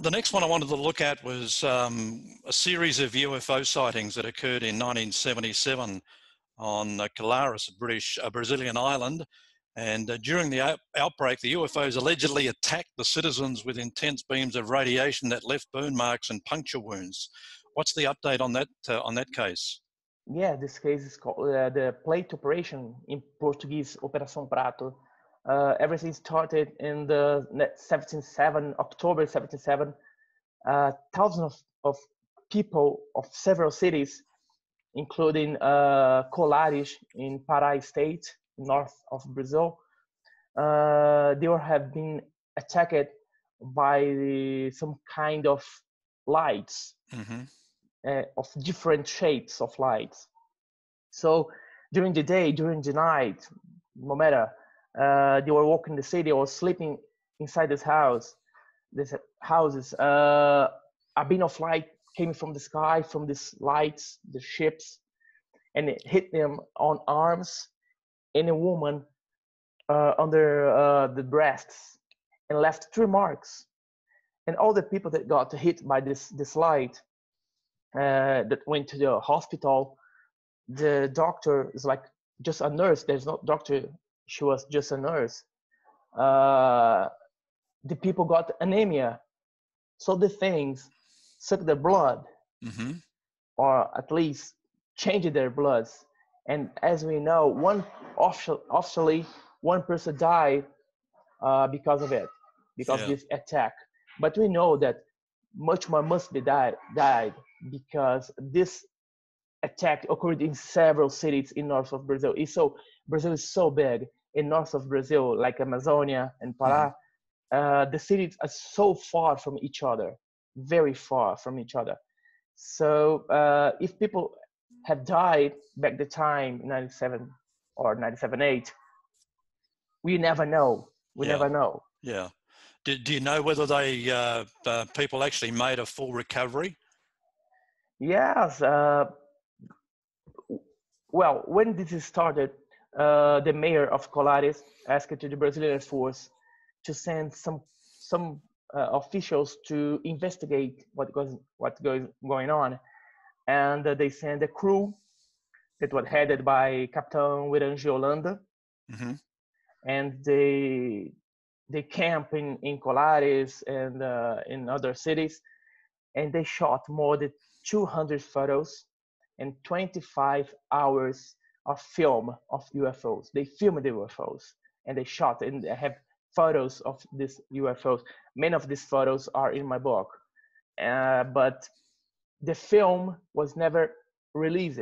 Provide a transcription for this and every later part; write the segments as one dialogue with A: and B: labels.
A: the next one I wanted to look at was um, a series of UFO sightings that occurred in 1977 on Colares, a British, a Brazilian island. And uh, during the out- outbreak, the UFOs allegedly attacked the citizens with intense beams of radiation that left burn marks and puncture wounds. What's the update on that uh, on that case?
B: Yeah, this case is called uh, the plate operation in Portuguese, Operação Prato. Uh, everything started in the 77 October 77. Uh, thousands of, of people of several cities, including uh, Colares in Pará state, north of Brazil, uh, they have been attacked by the, some kind of lights
A: Mm-hmm.
B: uh, of different shapes of lights. So during the day, during the night, no matter, uh, they were walking the city or sleeping inside this house, these houses. Uh, a beam of light came from the sky, from these lights, the ships, and it hit them on arms and a woman uh, under uh, the breasts and left three marks. And all the people that got hit by this this light uh, that went to the hospital, the doctor is like just a nurse. There's no doctor. She was just a nurse. Uh, the people got anemia, so the things suck their blood,
A: Mm-hmm.
B: or at least change their bloods. And as we know, one officially one person died uh, because of it, because
A: Yeah.
B: of this attack. But we know that much more must be died, died because this attack occurred in several cities in north of Brazil. It's so Brazil is so big in north of Brazil, like Amazonia and Pará. Uh, the cities are so far from each other, very far from each other. So uh, if people have died back the time 97 or 97 8 we never know we
A: Yeah.
B: never know
A: Yeah. Do, do you know whether they uh, uh, people actually made a full recovery?
B: yes uh, well when this started uh, the mayor of colares asked to the brazilian Air force to send some some uh, officials to investigate what goes what goes going on. And uh, they sent a crew that was headed by captain Uyrangê Hollanda.
A: Mm-hmm.
B: and they they camp in in Colares and uh, in other cities, and they shot more than 200 photos and 25 hours of film of UFOs. They filmed the UFOs and they shot and they have photos of these UFOs. Many of these photos are in my book, uh, but the film was never released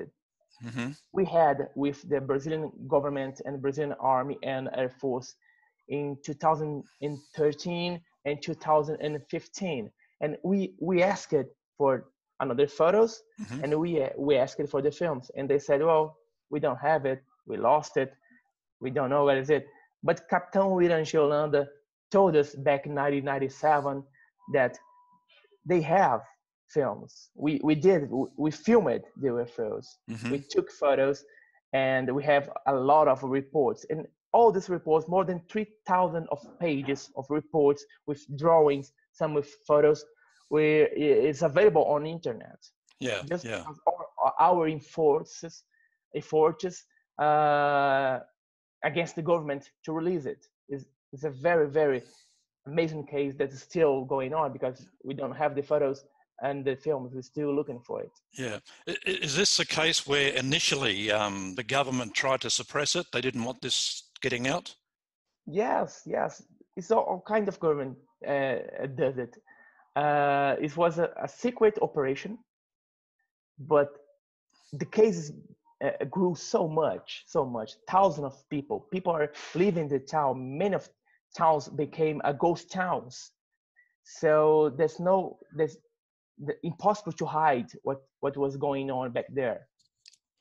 A: Mm-hmm.
B: we had with the Brazilian government and Brazilian Army and Air Force in 2013 and 2015, and we we asked for another photos
A: Mhm.
B: and we we asked for the films, and they said, well, we don't have it, we lost it, we don't know where is it. But Captain Uyrangê Hollanda told us back in 1997 that they have films. We we did we- we filmed the UFOs
A: Mm-hmm.
B: we took photos and we have a lot of reports and all these reports more than 3000 of pages of reports with drawings some with photos where it's available on internet
A: Yeah.
B: just
A: Yeah.
B: our, our enforces efforts uh, against the government to release it is it's a very very amazing case that's still going on because we don't have the photos and the films we're still looking for it
A: Yeah. Is this the case where initially um, the government tried to suppress it? They didn't want this getting out?
B: Yes, yes. It's all, all kind of government uh, does it. Uh, it was a, a secret operation, but the cases uh, grew so much, so much. Thousands of people. People are leaving the town. Many of towns became a ghost towns. So there's no, there's the, impossible to hide what what was going on back there.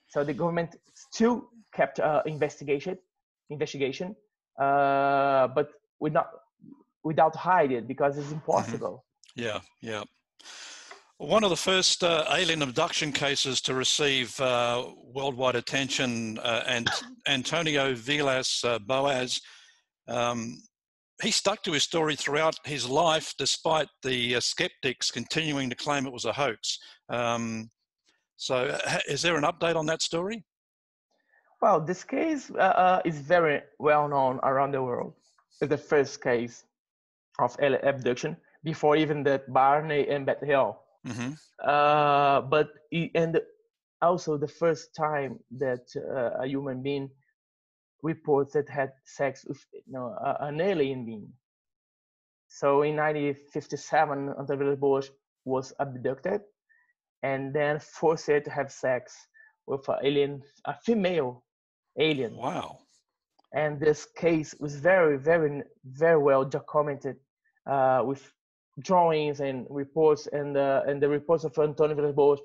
B: So the government still kept uh, investigation, investigation, uh, but without without hide it because it's impossible.
A: Yeah. Yeah. One of the first uh, alien abduction cases to receive uh, worldwide attention, uh, and Antonio Villas uh, Boas, um, he stuck to his story throughout his life, despite the uh, skeptics continuing to claim it was a hoax. Um, so, uh, is there an update on that story?
B: Well, this case is very well known around the world. It's the first case of alien abduction before even that Barney and Beth Hill. Mm-hmm. Uh, but and also the first time that uh, a human being reports that had sex with you know, an alien being. So in 1957, Antonio Boas was abducted and then forced to have sex with an alien, a female alien.
A: Wow.
B: And this case was very, very, very well documented uh, with drawings and reports and, uh, and the reports of Antonio Villas-Boas.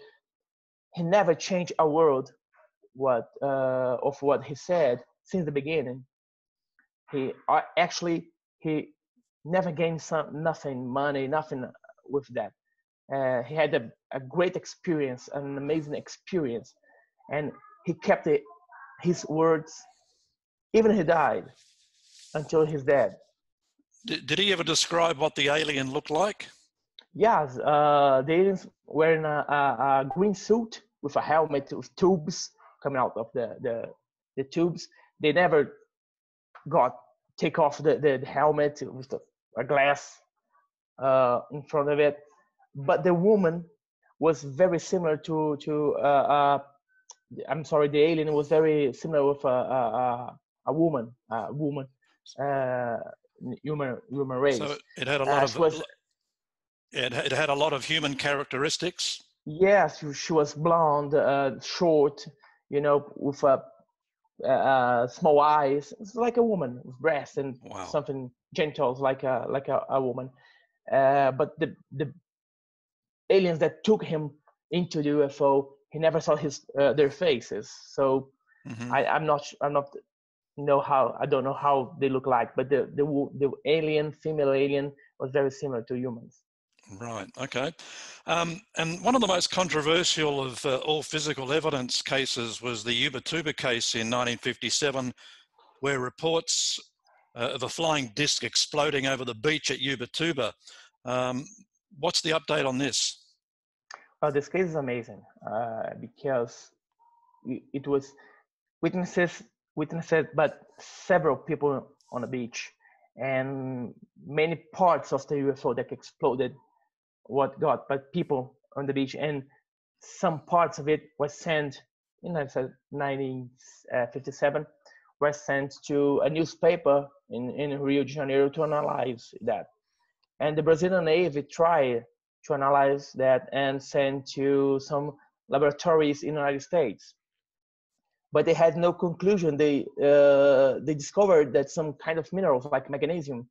B: He never changed a word what, uh, of what he said since the beginning. He uh, actually, he never gained some, nothing, money, nothing with that. Uh, he had a, a great experience, an amazing experience. And he kept it his words, even he died until he's dead.
A: Did, did he ever describe what the alien looked like?
B: Yes, uh, the aliens wearing a, a, a, green suit with a helmet with tubes coming out of the, the, the tubes. They never got take off the, the, the helmet with the, a glass uh, in front of it. But the woman was very similar to to uh, uh I'm sorry, the alien was very similar with a a, a woman, a woman, uh, human human race. So
A: it had a lot uh, of. Was, it, it had a lot of human characteristics.
B: Yes, she was blonde, uh, short, you know, with a, uh, small eyes. It's like a woman with breasts and wow. something gentle, like a like a, a woman. Uh, but the the aliens that took him into the UFO he never saw his uh, their faces. So mm-hmm. I, I'm not I'm not know how I don't know how they look like, but the the the alien female alien was very similar to humans.
A: Right. Okay. Um, and one of the most controversial of uh, all physical evidence cases was the Ubatuba case in 1957, where reports uh, of a flying disc exploding over the beach at Ubatuba. Um, what's the update on this?
B: Oh, this case is amazing uh, because it was witnesses, witnesses, but several people on the beach and many parts of the UFO that exploded. What got, but people on the beach, and some parts of it was sent in 1957 were sent to a newspaper in, in Rio de Janeiro to analyze that. And the Brazilian Navy tried to analyze that and sent to some laboratories in the United States. But they had no conclusion. They uh, they discovered that some kind of minerals like magnesium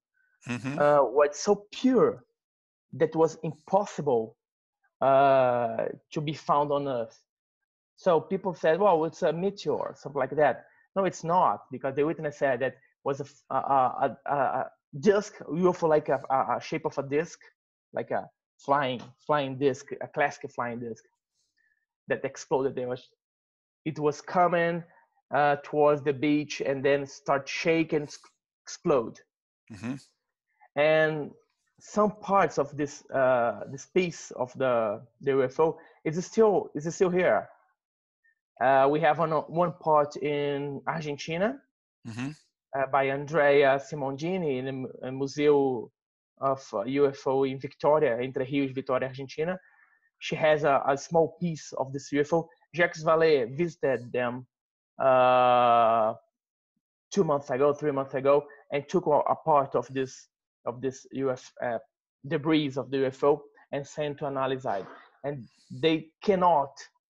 B: mm-hmm. uh, was so pure that was impossible uh, to be found on Earth. So people said, "Well, it's a meteor, something like that." No, it's not, because the witness said that was a, a, a, a disc, UFO like a, a shape of a disc, like a flying flying disc, a classic flying disc that exploded. There was it was coming uh, towards the beach and then start shake and explode. Mm-hmm. And some parts of this uh, this piece of the the UFO is still is still here. Uh, we have one one part in Argentina mm-hmm. uh, by Andrea Simondini in the Museo of UFO in Victoria, Entre Rios, Victoria, Argentina. She has a, a small piece of this UFO. Jacques Vallée visited them uh, two months ago, three months ago, and took a part of this of this UFO uh, debris of the UFO and sent to analyze. It. And they cannot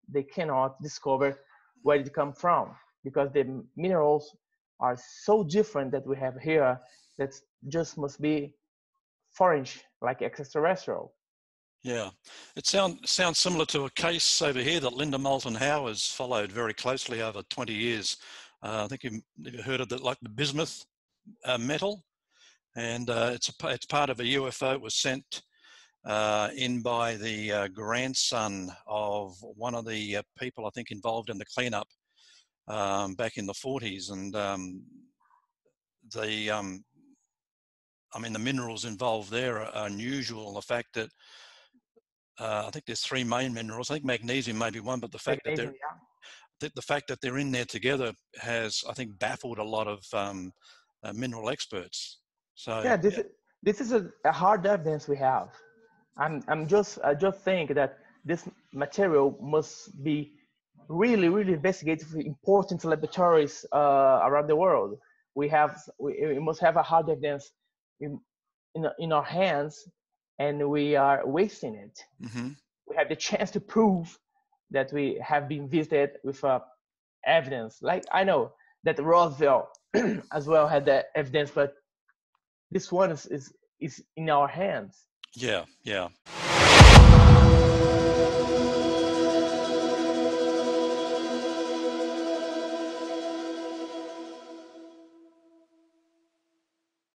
B: they cannot discover where it come from because the minerals are so different that we have here that just must be foreign, like extraterrestrial.
A: Yeah, it sound, sounds similar to a case over here that Linda Moulton Howe has followed very closely over 20 years. Uh, I think you've, you've, heard of that, like the bismuth uh, metal, and uh, it's a, it's part of a UFO. It was sent uh, in by the uh, grandson of one of the uh, people I think involved in the cleanup um, back in the 40s, and um, the um, I mean, the minerals involved there are unusual. The fact that uh, I think there's three main minerals. I think magnesium may be one, but the fact magnesium, that they're yeah. the, the, fact that they're in there together has, I think, baffled a lot of um, uh, mineral experts. So
B: yeah, this yeah. is this is a, a, hard evidence we have. I'm I'm just I just think that this material must be really really investigated for important laboratories uh, around the world. We have we, we must have a hard evidence in in, in our hands and we are wasting it. Mm-hmm. We have the chance to prove that we have been visited with uh, evidence. Like I know that Roswell as well had the evidence, but this one is, is is in our hands.
A: Yeah, yeah.